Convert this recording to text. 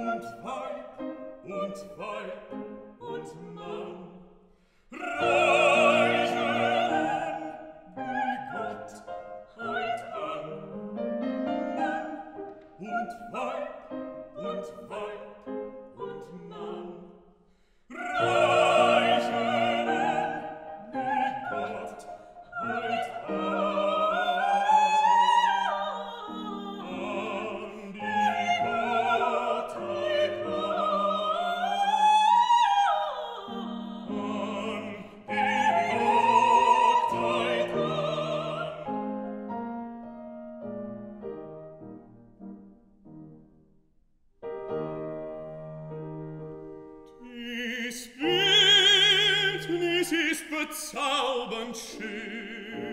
und Weib und Weib und Mann. Bildnis ist bezaubernd schön.